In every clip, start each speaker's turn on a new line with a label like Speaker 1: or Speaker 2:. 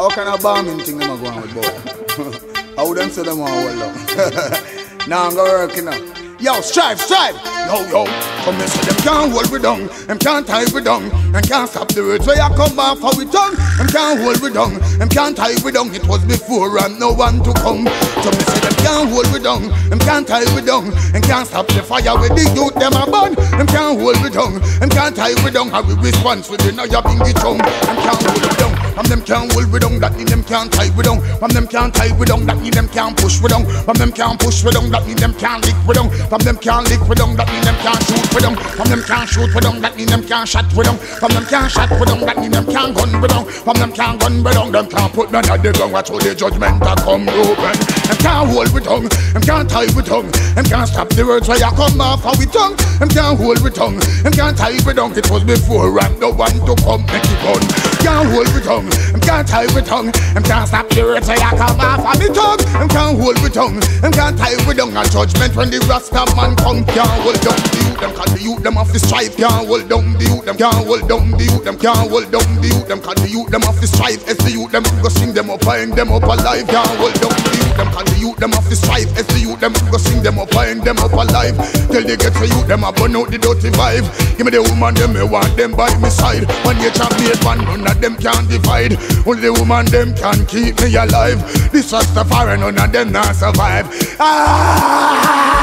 Speaker 1: How can a bombing thing them a go on with boy? wouldn't say them hold up? now I'm gonna work, you know. Yo, strive, strive. Yo, yo. Come and say them can't hold we down, them can't tie we down, and can't stop the words where I come off for we tongue. Them can't hold we down, them can't tie we down. It was before and no one to come. So me say them can't hold we down, them can't tie we down, and can't stop the fire with the youth them a burn. Them can't hold we down, them can't tie we down. How we response with the know your bingy tongue. Them can't and them can't hold we down. That mean them can't tie we down. From them can't tie we down. That mean them can't push we down. From them can't push we down. That mean them can't lick we down. From them can't lick we down. That mean them can't shoot we down. From them can't shoot we down. That mean them can't shot we down. From them can't shot we down. That mean them can't gun we down. From them can't gun we down. Them can't put none of the gun. Watch how the judgment a come open. Them can't hold we tongue. Them can't tie we tongue. Them can't stop the words where you come off of we tongue. Them can't hold we tongue. Them can't tie we down. It was before and no one to come make it gun. Can't hold we tongue. Them can't tie we tongue. Them can't stop the words where you come off of me tongue. Them can't hold we tongue. Them can't tie we down. A judgment when the Rasta man come. Can't hold down the youth. Them cause the youth them off the strife. Can't hold down the youth. Them can't hold down the youth. Them can't hold down the youth. Them cause the youth them off the strife. As the youth them go sing them up, find them up alive. Can't hold down the youth. Them the them off the strife. As the youth them go sing them up, find them up alive. Till they get to you, them a burn out the dirty vibe. Give me the woman them me want them by my side. One year champion man, none of them can divide. Only the woman them can keep me alive. This Rastafari none of them not survive. Ah!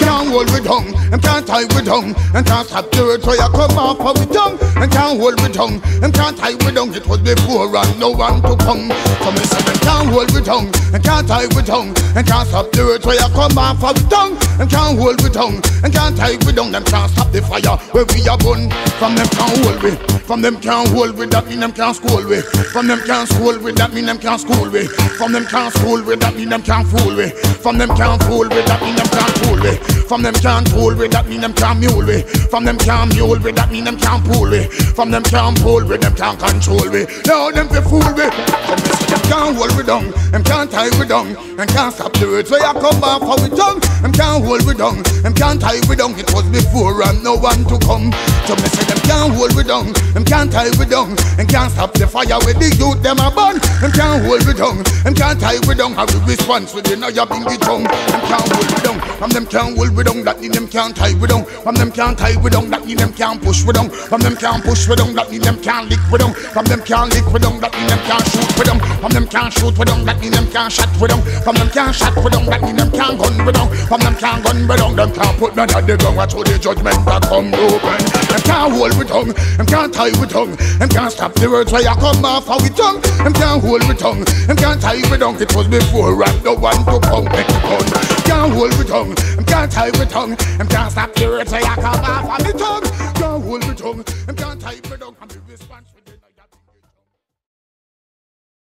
Speaker 1: Can't hold we down, them can't tie we down, and can't stop the words where you come off of we tongue. Them can't hold we down, them can't tie we down. It was before and no one to come. So me them can't hold we down, them can't tie we down, and can't stop the where you come off of we tongue. Them can't hold we down, them can't tie we down. Them can't stop the fire where we are born. From them can't hold we, from them can't hold we. That mean them can't school we. From them can't school we. That mean them can't school we. From them can't school we. That mean them can't fool we. From them can't fool we. That mean them can't fool we. From them can't fool we. That mean them can't mule we. From them can't mule we. That mean them can't pull we. From them can't pull we. Them can't control we. Now them fi fool we. Them can't hold we down. Them can't tie we down. Them can't stop the words where you come off of we tongue. Them can't hold we down. Them can't tie we down. It was before and no one to come. So me say them can't hold we down. Them can't tie we down. Them can't stop the fire with the youth them a burn. Them can't hold we down. Them can't tie we down. Have the response with the know you bingy tongue. Them can't hold we down. From them can't hold we down. That mean them can't tie we down. From them can't tie we down. That mean them can't push we down. From them can't push we down. That mean them can't lick we down. From them can't lick we down. That mean them can't shoot we down. From them can't shoot we down. That mean them can't shot we down. From them can't shot we down. That mean them can't gun we down. From them can't gun we down. Them can't put none of the gun. Watch how the judgment that come open. Them can't hold we tongue. Them can't tie we tongue. Them can't stop the words where you come off of we tongue. Them can't hold we tongue. Them can't tie we down. It was before and no one to come it gun. Can't hold we tongue. Them can't tie we tongue. Them can't stop the words where you come off of we tongue. Can't hold we tongue.